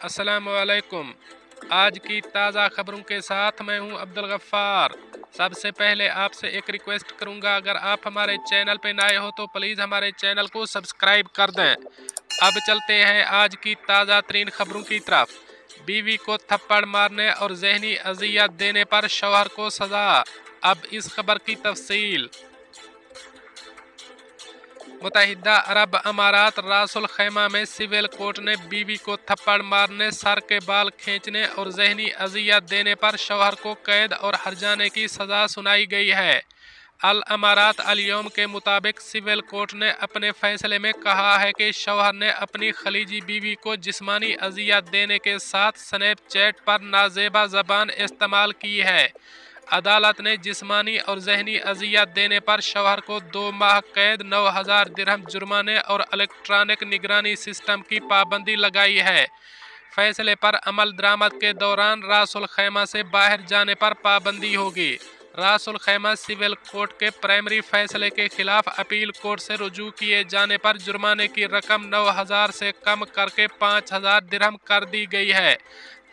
अस्सलाम वालेकुम आज की ताज़ा खबरों के साथ मैं हूँ अब्दुल गफ्फार। सबसे पहले आपसे एक रिक्वेस्ट करूँगा, अगर आप हमारे चैनल पर नए हो तो प्लीज़ हमारे चैनल को सब्सक्राइब कर दें। अब चलते हैं आज की ताज़ा तरीन खबरों की तरफ़। बीवी को थप्पड़ मारने और जहनी अजियत देने पर शोहर को सज़ा। अब इस खबर की तफसील। मुतहदा अरब अमारात रासुल खैमा में सिविल कोर्ट ने बीवी को थप्पड़ मारने, सर के बाल खींचने और जहनी अजियत देने पर शौहर को कैद और हरजाने की सज़ा सुनाई गई है। अल अमारात अलयोम के मुताबिक सिविल कोर्ट ने अपने फैसले में कहा है कि शौहर ने अपनी खलीजी बीवी को जिस्मानी अजियत देने के साथ स्नैपचैट पर नाजेबा जबान इस्तेमाल की है। अदालत ने जिस्मानी और जहनी अजियत देने पर शवहर को दो माह कैद, नौ हज़ार दिरहम जुर्माने और इलेक्ट्रॉनिक निगरानी सिस्टम की पाबंदी लगाई है। फैसले पर अमल दरामद के दौरान रासुल खैमा से बाहर जाने पर पाबंदी होगी। Ras al Khaimah civil court के प्राइमरी फैसले के खिलाफ अपील कोर्ट से रुजू किए जाने पर जुर्माने की रकम नौ हज़ार से कम करके पाँच हज़ार दिरहम कर दी गई है।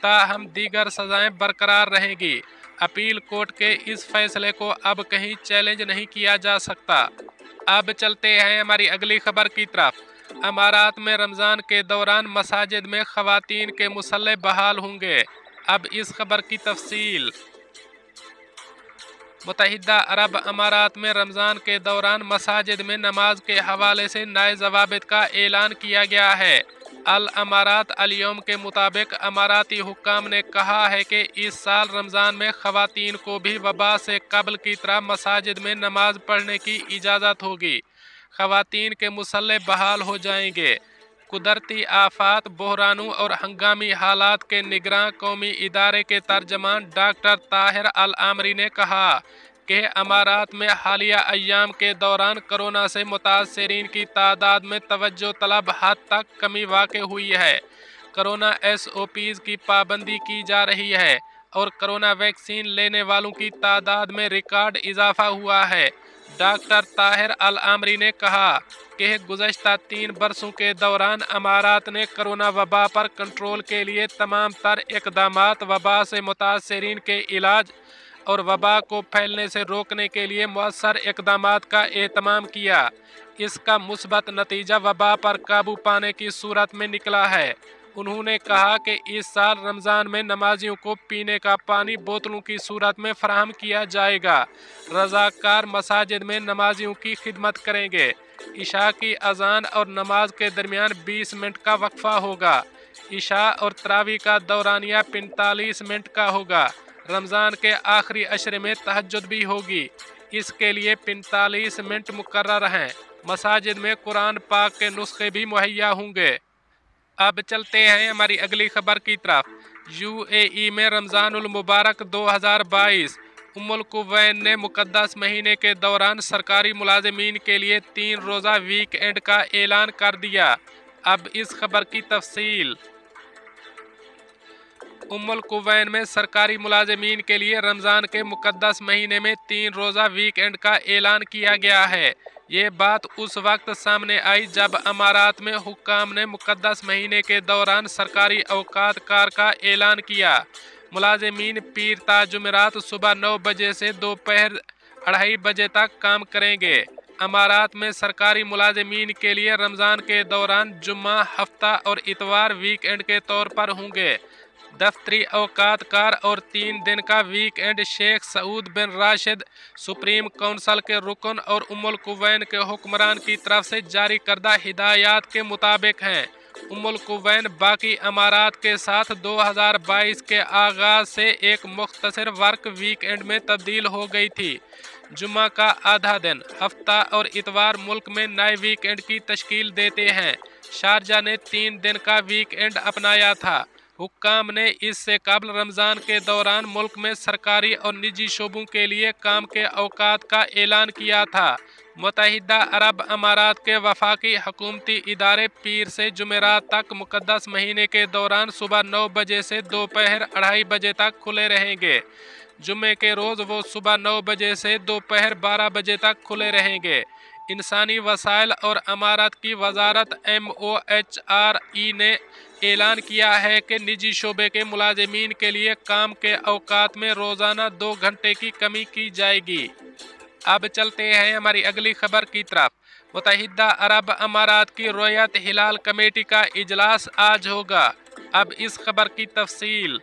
ताहम दीगर सजाएँ बरकरार रहेगी। अपील कोर्ट के इस फैसले को अब कहीं चैलेंज नहीं किया जा सकता। अब चलते हैं हमारी अगली खबर की तरफ़। अमारात में रमज़ान के दौरान मसाजिद में ख़वातीन के मुसल्ले बहाल होंगे। अब इस खबर की तफसील। मुतहदा अरब अमारात में रमज़ान के दौरान मसाजिद में नमाज़ के हवाले से नए जवाब का ऐलान किया गया है। अल अमारात अलयोम के मुताबिक अमाराती हुक्म ने कहा है कि इस साल रमज़ान में ख़वातीन को भी वबा से कबल की तरह मसाजिद में नमाज़ पढ़ने की इजाज़त होगी। ख़वातीन के मसल बहाल हो जाएँगे। कुदरती आफात, बहरानों और हंगामी हालात के निगरान कौमी इदारे के तर्जमान डॉक्टर ताहिर अल आमरी ने कहा कि अमारात में हालिया अयाम के दौरान कोरोना से मुतासरीन की तादाद में तवज्जो तलब हद तक कमी वाक़ हुई है। कोरोना एस ओ पीज़ की पाबंदी की जा रही है और कोरोना वैक्सीन लेने वालों की तादाद में रिकॉर्ड इजाफा हुआ है। डॉक्टर ताहिर अल आमरी ने कहा कि गुजशत तीन बरसों के दौरान अमारात ने कोरोना वबा पर कंट्रोल के लिए तमाम तर इकदाम वबा से मुतासरीन के इलाज और वबा को फैलने से रोकने के लिए मौसर इकदाम का एहतमाम किया। इसका मुस्बत नतीजा वबा पर काबू पाने की सूरत में निकला है। उन्होंने कहा कि इस साल रमज़ान में नमाजियों को पीने का पानी बोतलों की सूरत में फराहम किया जाएगा। रजाकार मसाजिद में नमाजियों की खिदमत करेंगे। इशा की अजान और नमाज़ के दरमियान 20 मिनट का वक्फा होगा। इशा और तरावी का दौरानिया 45 मिनट का होगा। रमज़ान के आखिरी अशरे में तहजद भी होगी। इसके लिए पैंतालीस मिनट मुकर हैं। मसाजिद में कुरान पाक के नुस्खे भी मुहैया होंगे। अब चलते हैं हमारी अगली खबर की तरफ़। यूएई में रमज़ानुल मुबारक 2022 उमुल कुवैन ने मुकदस महीने के दौरान सरकारी मुलाजमीन के लिए तीन रोज़ा वीक एंड का ऐलान कर दिया। अब इस खबर की तफसील। उम्मुल कुवैन में सरकारी मुलाजमीन के लिए रमज़ान के मुकदस महीने में तीन रोज़ा वीकेंड का ऐलान किया गया है। ये बात उस वक्त सामने आई जब अमारात में हुक्म ने मुकदस महीने के दौरान सरकारी अवकात कार का ऐलान किया। मुलाजमीन पीर ताजुमरात सुबह नौ बजे से दोपहर अढ़ाई बजे तक काम करेंगे। अमारात में सरकारी मुलाजमीन के लिए रमज़ान के दौरान जुम्मा, हफ़्ता और इतवार वीकेंड के तौर पर होंगे। दफ्तरी अवकात कार और तीन दिन का weekend Sheikh Saud bin Rashid, supreme council के रुकन और उमुल कुवैन के हुक्मरान की तरफ़ से जारी करदा हिदायत के मुताबिक हैं। उमुल कुवैन बाकी अमारात के साथ 2022 के आगाज़ से एक मुख्तर वर्क वीक एंड में तब्दील हो गई थी। जुम्मा का आधा दिन, हफ़्ता और इतवार मुल्क में नए वीक एंड की तश्कील देते हैं। शारजा ने तीन दिन का वीक एंड अपनाया था। हुक्म ने इससे कबल रमज़ान के दौरान मुल्क में सरकारी और निजी शोबों के लिए काम के अवकात का ऐलान किया था। मुतहदा अरब अमारात के वफाकी हकूमती इदारे पीर से जुमेरात तक मुकदस महीने के दौरान सुबह नौ बजे से दोपहर अढ़ाई बजे तक खुले रहेंगे। जुमे के रोज़ वो सुबह नौ बजे से दोपहर बारह बजे तक खुले रहेंगे। इंसानी वसाइल और अमारत की वजारत M O H R E ने ऐलान किया है कि निजी शोबे के मुलाजमीन के लिए काम के अवकात में रोज़ाना दो घंटे की कमी की जाएगी। अब चलते हैं हमारी अगली खबर की तरफ़। मुतहदा अरब अमारात की रोयत हिलाल कमेटी का इजलास आज होगा। अब इस खबर की तफसील।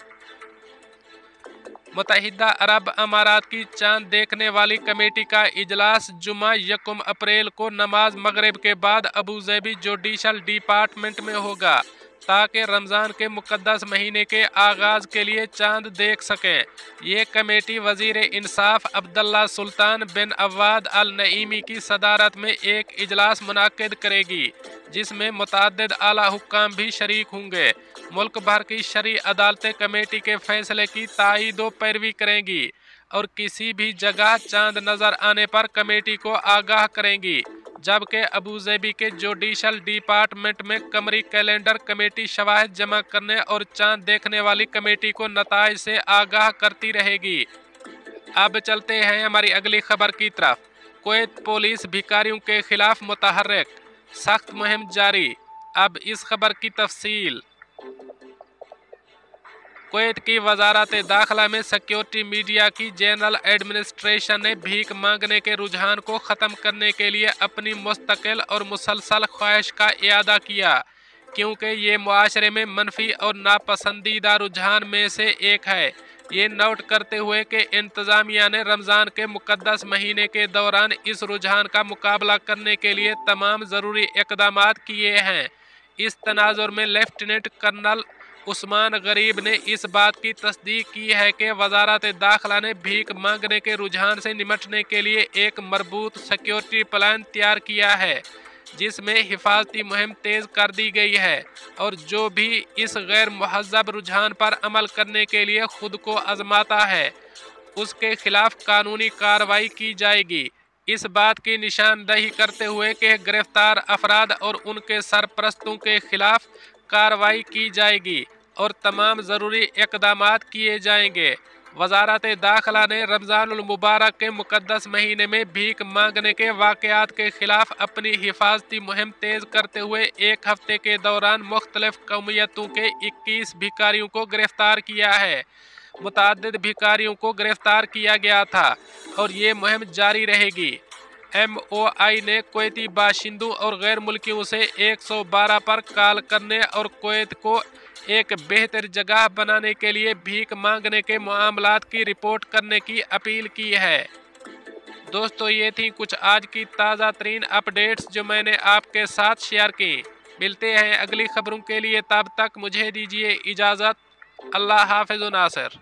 मुतहदा अरब अमारात की चाँद देखने वाली कमेटी का इजलास जुमा यकुम अप्रैल को नमाज़ मगरब के बाद अबू जैबी जोडिशल डिपार्टमेंट में होगा। ताकि रमज़ान के मुकदस महीने के आगाज़ के लिए चाँद देख सकें। ये कमेटी वज़ीर इंसाफ अब्दुल्ला सुल्तान बिन अवाद अल नईमी की सदारत में एक इजलास मुनद करेगी, जिसमें मुतद आला हुक्म भी शरीक होंगे। मुल्क भर की शरी अदालतें कमेटी के फैसले की तायद पैरवी करेंगी और किसी भी जगह चाँद नज़र आने पर कमेटी को आगाह करेंगी। जबकि अबूजैबी के जोडिशल डिपार्टमेंट में कमरी कैलेंडर कमेटी शवाहद जमा करने और चाँद देखने वाली कमेटी को नतज से आगाह करती रहेगी। अब चलते हैं हमारी अगली खबर की तरफ़। कोत पुलिस भिकारियों के खिलाफ मुतहरक सख्त मुहिम जारी। अब इस खबर की तफसील। कुवैत की वजारत, दाखिला में सिक्योरिटी मीडिया की जनरल एडमिनिस्ट्रेशन ने भीख मांगने के रुझान को ख़त्म करने के लिए अपनी मुस्तकिल और मुसलसल ख्वाहिश का अदा किया। क्योंकि ये माशरे में मनफी और नापसंदीदा रुझान में से एक है। ये नोट करते हुए कि इंतज़ामिया ने रमज़ान के मुकदस महीने के दौरान इस रुझान का मुकाबला करने के लिए तमाम ज़रूरी इकदाम किए हैं। इस तनाजुर में लेफ्टिनेंट कर्नल उस्मान गरीब ने इस बात की तस्दीक की है कि वजारत दाखिला ने भीख मांगने के रुझान से निमटने के लिए एक मरबूत सिक्योरिटी प्लान तैयार किया है, जिसमें हिफाजती मुहिम तेज़ कर दी गई है और जो भी इस गैर महजब रुझान पर अमल करने के लिए खुद को आजमाता है, उसके खिलाफ कानूनी कार्रवाई की जाएगी। इस बात की निशानदही करते हुए कि गिरफ़्तार अफराद और उनके सरप्रस्तों के खिलाफ कार्रवाई की जाएगी और तमाम ज़रूरी इकदाम किए जाएँगे। वजारत दाखिला ने रमज़ान मुबारक के मुकदस महीने में भीख मांगने के वाक़ात के ख़िलाफ़ अपनी हिफाजती मुहिम तेज़ करते हुए एक हफ़्ते के दौरान मुख्तलिफ़ कौमियतों के इक्कीस भिकारियों को गिरफ़्तार किया है। मुतद भिकारियों को गिरफ़्तार किया गया था और ये मुहिम जारी रहेगी। एम ओ आई ने कोती बाशिंदों और गैर मुल्कियों से 112 पर कॉल करने और कोत को एक बेहतर जगह बनाने के लिए भीख मांगने के मामला की रिपोर्ट करने की अपील की है। दोस्तों, ये थी कुछ आज की ताज़ा तरीन अपडेट्स जो मैंने आपके साथ शेयर की। मिलते हैं अगली खबरों के लिए, तब तक मुझे दीजिए इजाज़त। अल्लाह हाफिज़ नासर।